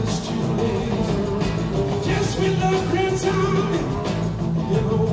just too late. Yes, we love Prince Hung.